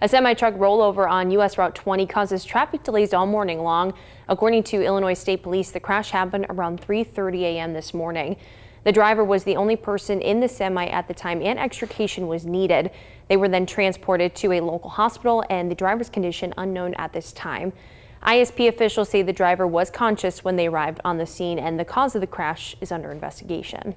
A semi-truck rollover on U.S. Route 20 causes traffic delays all morning long. According to Illinois State Police, the crash happened around 3.30 a.m. this morning. The driver was the only person in the semi at the time and extrication was needed. They were then transported to a local hospital and the driver's condition unknown at this time. ISP officials say the driver was conscious when they arrived on the scene and the cause of the crash is under investigation.